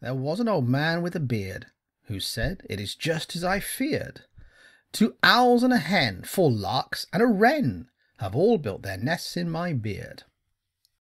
there was an old man with a beard, who said, It is just as I feared. Two owls and a hen, four larks and a wren, have all built their nests in my beard.